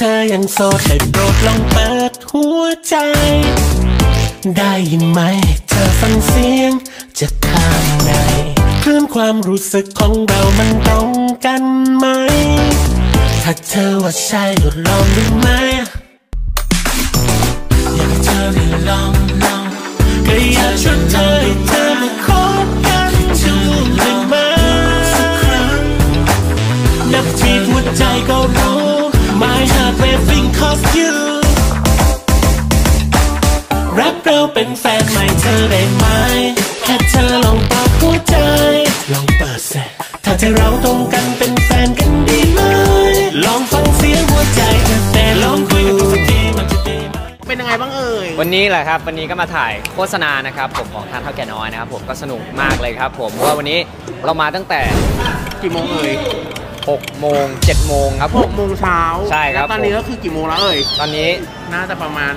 เธอยังโสดได้โปรดลองเปิดหัวใจ ได้ยินไหม เธอฟังเสียงจากข้างในคลื่นความรู้สึกของเรามันตรงกันไหม ถ้าเธอว่าใช่ก็ลองดูไหม อยากเธอได้ลองลองก็อยากชวนเธอให้เธอมาคบกันดูได้ไหมสักครั้งนับทีหัวใจก็รู้ My heart racing cause you รักเราเป็นแฟนใหม่เธอได้ไหม แค่เธอลองเปิดหัวใจ ลองเปิดแสถ้าใจเราตรงกันเป็นแฟนกันดีไหม ลองฟังเสียงหัวใจเธอแต่ลองคุยกันดูสักทีมันจะดีไหมเป็นยังไงบ้างเอ่ย วันนี้แหละครับ วันนี้ก็มาถ่ายโฆษณานะครับผมของทานเท่าแก่น้อยนะครับผมก็สนุกมากเลยครับ ผมเพราะว่าวันนี้เรามาตั้งแต่กี่โมงเอ่ย 6โมง7โมงครับผหมกโมงเช้าใช่ครับแล้วตอนนี้ก็คือกี่โมงแล้วเอ่ย ตอนนี้ น่าจะประมาณ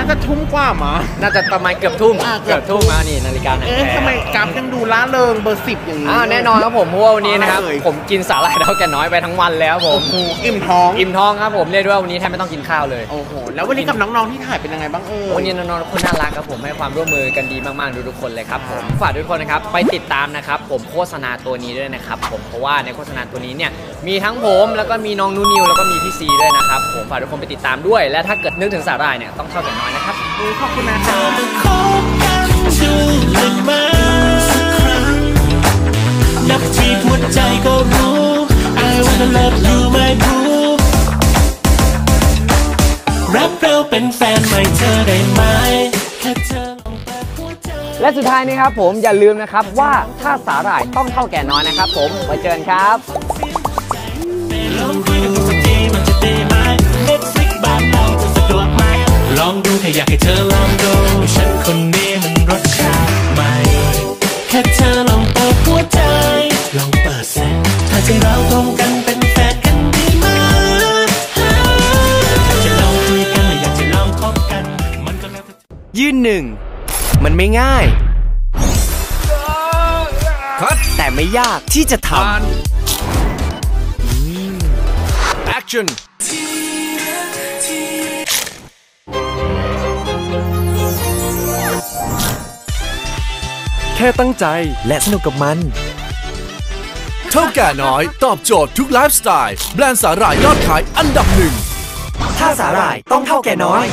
น่าจะทุ่มกว่าหมาน่าจะประมาณเกือบทุ่มอะเกืเกืออบบทุ่ทุ่มมมานี่นาฬิกาหนังเอ๊ะแท้ทำไมกราฟยังดูล่าเริงเบอร์สิบอย่างนี้อ้าวแน่นอนครับผมเพราะว่าวันนี้นะครับเพราะอะไรเอ่ยผมกินสาหร่ายเท่าแก่น้อยไปทั้งวันแล้วผมโอ้โหอิ่มท้อง อิ่มท้องครับผมเรียกได้ว่าวันนี้แทบไม่ต้องกินข้าวเลยโอ้โหแล้ววันนี้กับน้องๆที่ถ่ายเป็นยังไงบ้างเอ่ยวันนี้น้องๆคนน่ารักครับผมให้ความร่วมมือกันดีมากๆทุกๆคนเลยครับผมฝากทุกคนนะครับไปติดตามนะครับผมโฆษณาตัวนี้ด้วยนะครับผมเพราะว่าในโฆษณาตัวนี้เนี่ยมีทั้งผมแล้วก็มีน้องนูนิวแล้วก็มีพี่ซีด้วยนะครับผมฝากทุกคนไปติดตามด้วย และถ้าเกิดนึกถึงสาหร่ายเนี่ยต้องเท่ากันน้อยนะครับขอบคุณนะครับทีหัวใจก็รู้ I wanna love you my boo รักเราเป็นแฟนใหม่เธอได้ไหมแค่เธอลงเปิดหัวใจและสุดท้ายนี้ครับผมอย่าลืมนะครับว่าถ้าสาหร่ายต้องเท่าแก่น้อยนะครับผมไว้เจอกันครับ ลองดูแค่อยากให้เธอลองดูฉันคนนี้มันรสชาติใหม่ แค่เธอลองเปิดหัวใจ ลองเปิดแสงถ้าใจเราตรงกันเป็นแฟนกันดีไหมอยากจะลองคุยกันหรืออยากจะลองคบกัน มันก็แล้วแต่ยืนหนึ่ง มันไม่ง่ายแต่ไม่ยากที่จะทำ Action ค่ตั้งใจและสนุกกับมัน เท่าแก่น้อย ตอบโจทย์ทุกไลฟ์สไตล์ แบรนด์สาหร่ายยอดขายอันดับหนึ่ง ถ้าสาหร่ายต้องเท่าแก่น้อย